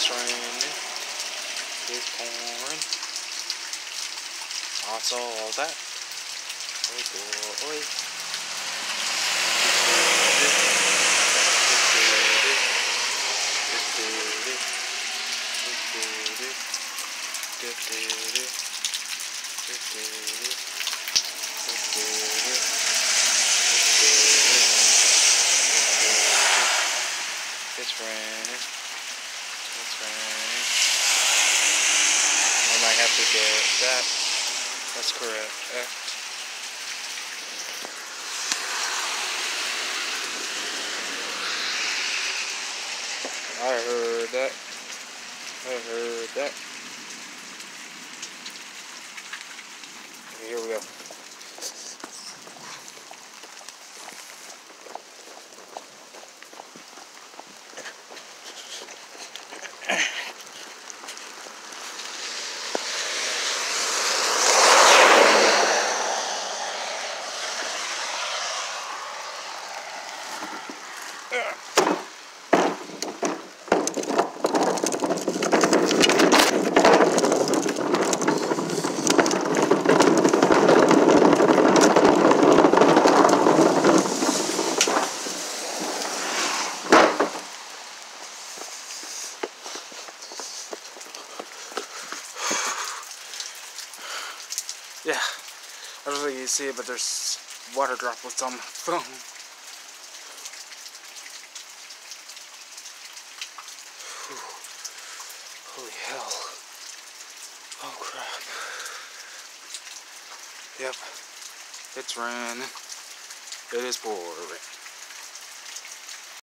It's pouring. I saw all that. Oh boy. It's raining. I might have to get that. That's correct. I heard that. I heard that. Yeah, I don't think you can see it, but there's water droplets on my phone. Holy hell. Oh crap. Yep, it's raining. It is pouring.